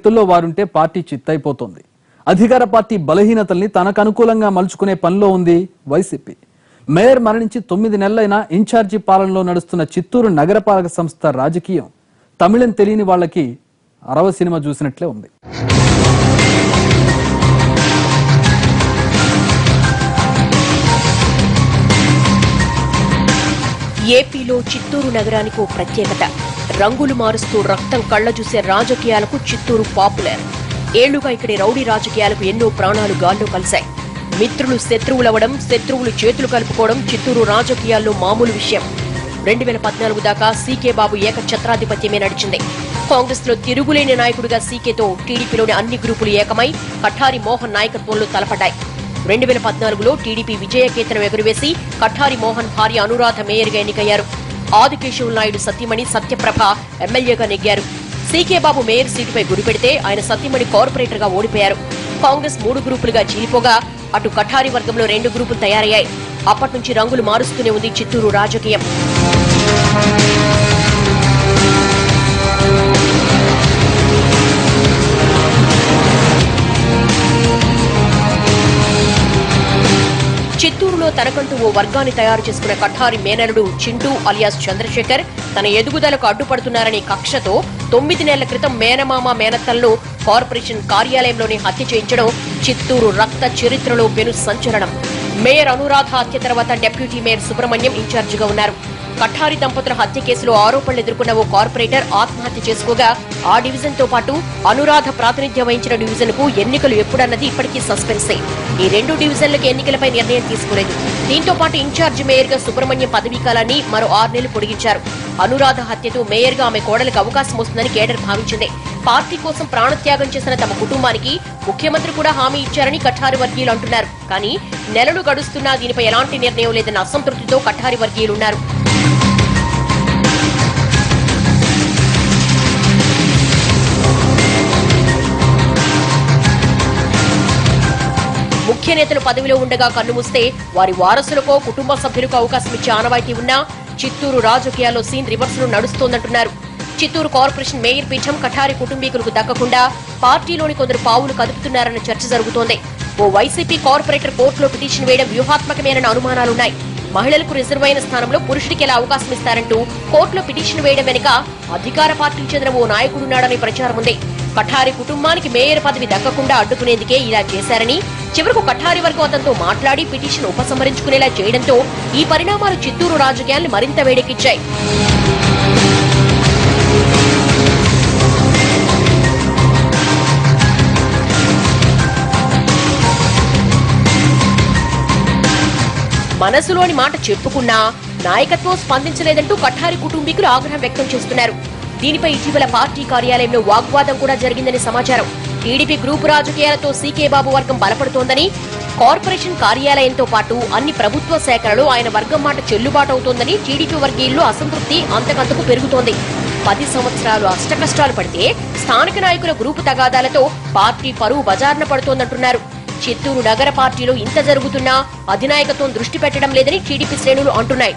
చేతుల్లో వారుంటే పార్టీ చిత్తైపోతోంది. అధికార పార్టీ బలహీనతల్ని తనకు అనుకూలంగా మలుచుకునే పనిలో ఉంది వైసీపీ. మేయర్ మరణించి తొమ్మిది నెలలైనా ఇన్ఛార్జి పాలనలో నడుస్తున్న చిత్తూరు నగరపాలక సంస్థ రాజకీయం తమిళం తెలియని వాళ్ళకి అరవ సినిమా చూసినట్లే ఉంది. ఏపీలో చిత్తూరు నగరానికి ప్రత్యేకత. రంగులు మారుస్తూ రక్తం కళ్ళ చూసే రాజకీయాలకు చిత్తూరు పాపులర్. ఏళ్ళుగా ఇక్కడి రౌడీ రాజకీయాలకు ఎన్నో ప్రాణాలు గాల్లో కలిశాయి. మిత్రులు శత్రువులవడం శత్రువులు చేతులు కలుపుకోవడం చిత్తూరు రాజకీయాల్లో మామూలు విషయం. రెండు వేల పద్నాలుగు దాకా సీకే బాబు ఏకఛత్రాధిపత్యమే నడిచింది. కాంగ్రెస్లో తిరుగులేని నాయకుడిగా సీకేతో టీడీపీలోని అన్ని గ్రూపులు ఏకమై కఠారి మోహన్ నాయకత్వంలో తలపడ్డాయి. రెండు వేల పద్నాలుగులో టీడీపీ విజయకేతనం ఎగురవేసి కఠారి మోహన్ భార్య అనురాధ మేయర్గా ఎన్నికయ్యారు. ఆదికేశవ నాయుడు సత్యమణి సత్యప్రభ ఎమ్మెల్యేగా నెగ్గారు. సీకే బాబు మేయర్ సీటుపై గురిపెడితే ఆయన సత్యమణి కార్పొరేటర్గా ఓడిపోయారు. కాంగ్రెస్ మూడు గ్రూపులుగా చీలిపోగా అటు కఠారి వర్గంలో రెండు గ్రూపులు తయారయ్యాయి. అప్పటి నుంచి రంగులు మారుస్తూనే ఉంది చిత్తూరు రాజకీయం. తనకంటూ ఓ వర్గాన్ని తయారు చేసుకున్న కఠారి మేనలుడు చింటూ అలియాస్ చంద్రశేఖర్ తన ఎదుగుదలకు అడ్డుపడుతున్నారనే కక్షతో తొమ్మిది నెలల క్రితం మేనమామ మేనత్తలను కార్పొరేషన్ కార్యాలయంలోనే హత్య చేయించడం చిత్తూరు రక్త చరిత్రలో పెను సంచలనం మేయర్ అనురాధ హత్య తర్వాత డిప్యూటీ మేయర్ సుబ్రహ్మణ్యం ఇన్ఛార్జిగా ఉన్నారు. కఠారి దంపతుల హత్య కేసులో ఆరోపణలు ఎదుర్కొన్న ఓ కార్పొరేటర్ ఆత్మహత్య చేసుకోగా ఆ డివిజన్తో పాటు అనురాధ ప్రాతినిధ్యం వహించిన డివిజన్కు ఎన్నికలు ఎప్పుడన్నది ఇప్పటికీ సస్పెన్సే. ఈ రెండు డివిజన్లకు ఎన్నికలపై నిర్ణయం తీసుకోలేదు. దీంతో పాటు ఇన్ఛార్జి మేయర్గా సుబ్రహ్మణ్యం పదవీ కాలాన్ని మరో ఆరు నెలలు పొడిగించారు. అనురాధ హత్యతో మేయర్గా ఆమె కోడలకు అవకాశం వస్తుందని కేడర్ భావించింది. పార్టీ కోసం ప్రాణత్యాగం చేసిన తమ కుటుంబానికి ముఖ్యమంత్రి కూడా హామీ ఇచ్చారని కఠారి వర్గీయులు అంటున్నారు. కానీ నెలలు గడుస్తున్నా దీనిపై ఎలాంటి నిర్ణయం లేదన్న అసంతృప్తితో కఠారి వర్గీయులున్నారు ముఖ్య నేతలు పదవిలో ఉండగా కన్నుమూస్తే వారి వారసులకో కుటుంబ సభ్యులకు అవకాశం ఇచ్చే ఆనవాయితీ ఉన్నా చిత్తూరు రాజకీయాల్లో సీన్ రివర్స్లో నడుస్తోందంటున్నారు. చిత్తూరు కార్పొరేషన్ మేయర్ పీఠం కఠారి కుటుంబీకులకు దక్కకుండా పార్టీలోని కొందరు పావులు కదుపుతున్నారన్న చర్చ జరుగుతోంది. ఓ వైసీపీ కార్పొరేటర్ కోర్టులో పిటిషన్ వేయడం వ్యూహాత్మకమేనన్న అనుమానాలున్నాయి. మహిళలకు రిజర్వ్ అయిన స్థానంలో పురుషుడికి ఎలా అవకాశం ఇస్తారంటూ కోర్టులో పిటిషన్ వేయడం వెనుక అధికార పార్టీకి చెందిన ఓ నాయకుడున్నాడనే ప్రచారం ఉంది. కఠారి కుటుంబానికి మేయర్ పదవి దక్కకుండా అడ్డుకునేందుకే ఇలా చేశారని చివరకు కఠారి వర్గం అతనితో మాట్లాడి పిటిషన్ ఉపసంహరించుకునేలా చేయడంతో ఈ పరిణామాలు చిత్తూరు రాజకీయాల్ని మరింత వేడెక్కించాయి. మనసులోని మాట చెప్పుకున్నా నాయకత్వం స్పందించలేదంటూ కఠారి కుటుంబీకులు ఆగ్రహం వ్యక్తం చేస్తున్నారు. దీనిపై ఇటీవల పార్టీ కార్యాలయంలో వాగ్వాదం కూడా జరిగిందని సమాచారం. టీడీపీ గ్రూపు రాజకీయాలతో సీకే బాబు వర్గం బలపడుతోందని కార్పొరేషన్ కార్యాలయంతో పాటు అన్ని ప్రభుత్వ శాఖలలో ఆయన వర్గం మాట చెల్లుబాటు అవుతోందని టీడీపీ వర్గీయుల్లో అసంతృప్తి అంతకంతకు పెరుగుతోంది. పది సంవత్సరాలు అష్టకష్టాలు పడితే స్థానిక నాయకుల గ్రూపు తగాదాలతో పార్టీ పరువు బజార్న పడుతోందంటున్నారు. చిత్తూరు నగర పార్టీలో ఇంత జరుగుతున్నా అధినాయకత్వం దృష్టి పెట్టడం లేదని టీడీపీ శ్రేణులు అంటున్నాయి.